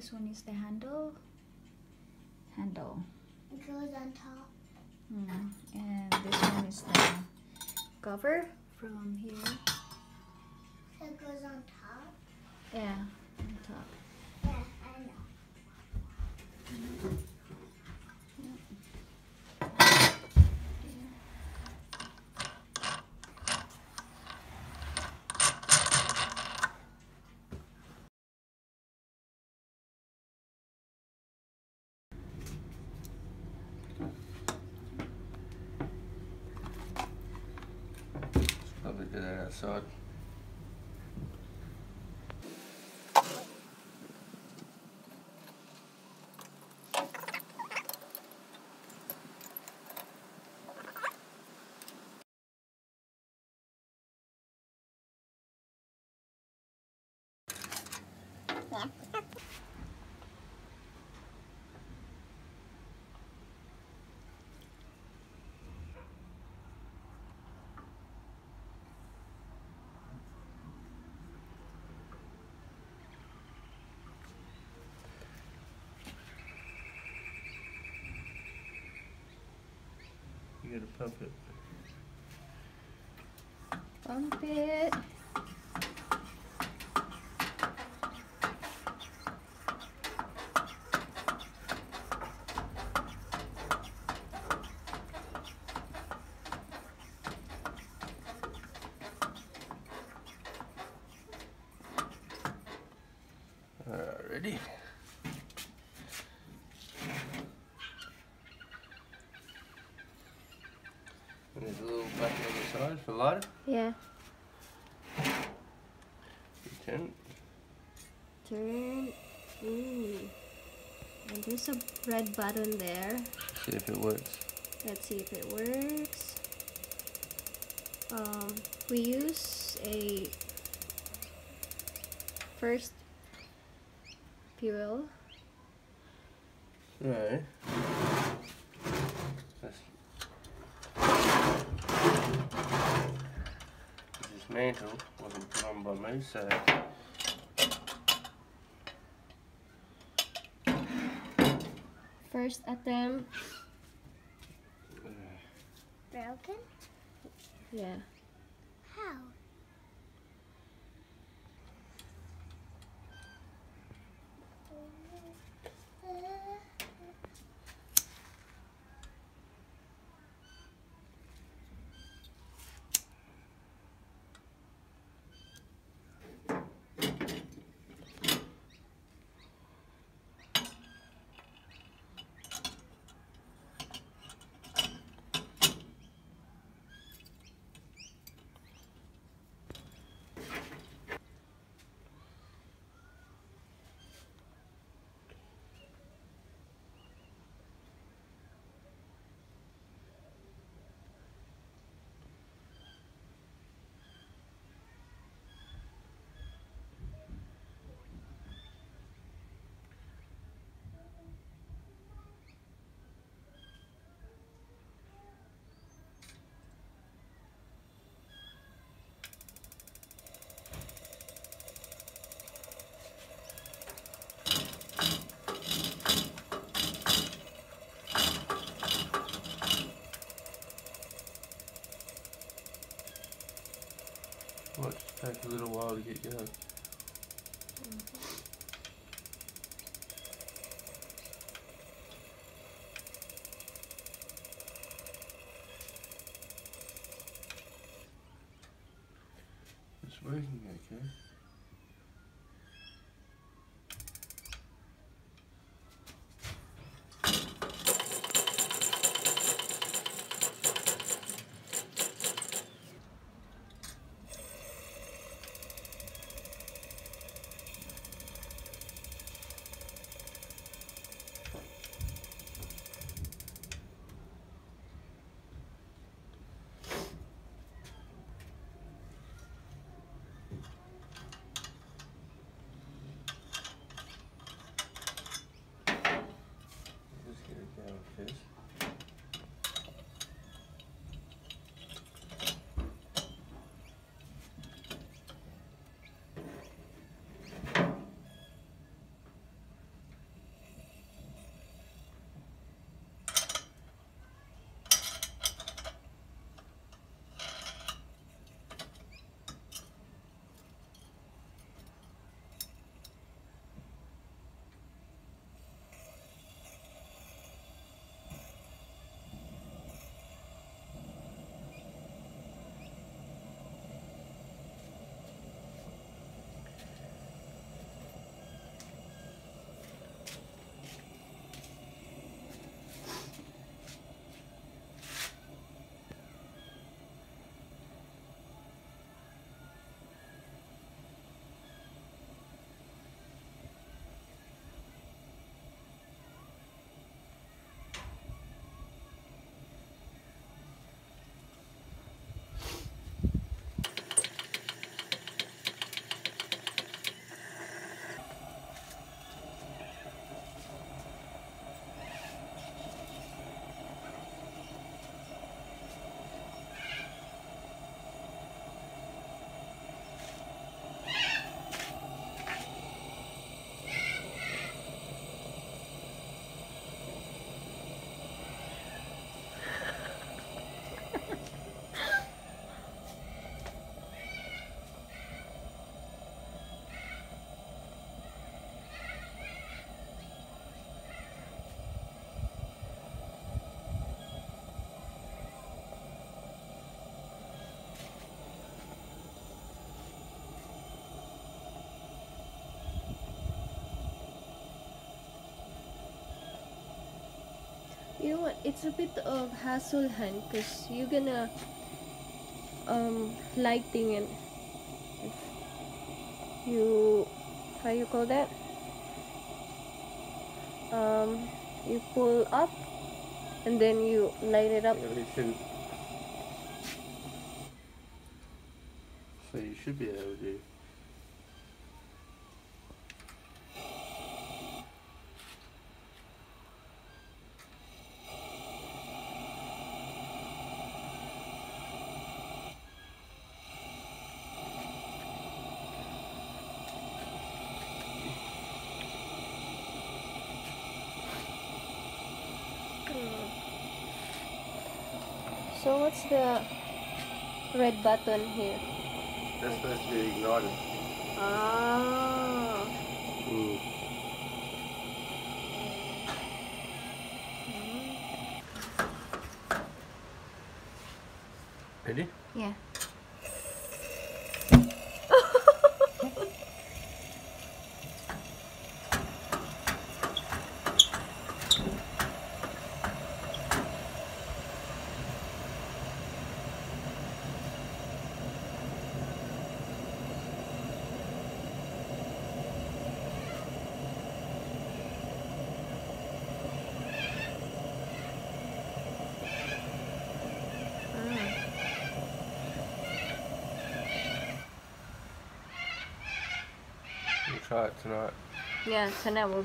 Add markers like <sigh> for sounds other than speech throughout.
This one is the handle. Handle. It goes on top. Mm. And this one is the cover from here. It goes on top. Yeah, on top. Yeah, I know. Probably You gotta pump it. Pump it ready? And there's a little button on the side for lighter. Yeah. Turn. Turn. Ooh. And there's a red button there. See if it works. Let's see if it works. Um, we use a first fuel. Right. This this mantle wasn't put on by me, so First attempt. Broken? Yeah. How? watch while to get going. It's working okay. You know what? It's a bit of hassle, hun, because you're gonna um lighting and you how you call that? Um, you pull up and then you light it up. So you should be able to. So what's the red button here? That's supposed to be ignited. Ah. Mm. Ready? Yeah. We'll tonight. Yeah, now we'll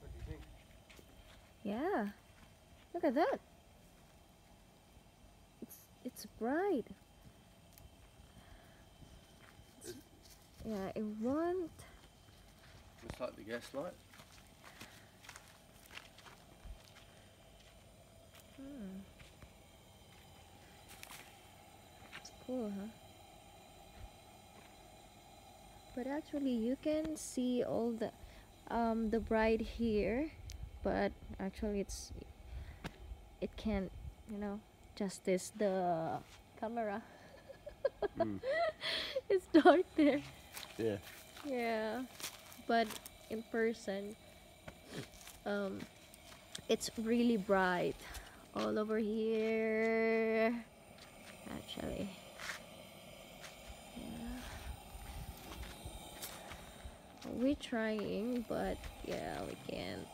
What do you think? Yeah. Look at that. It's it's bright. It's- yeah, it won't. It's like the gas light. Hmm. It's cool, huh? But actually, you can see all the um the bright here, but actually, it's it can't, you know, justice the camera. Mm. <laughs> it's dark there. Yeah. Yeah, but in person, um, it's really bright all over here. Actually, yeah. We're trying, but yeah, we can't.